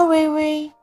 Oh, wait.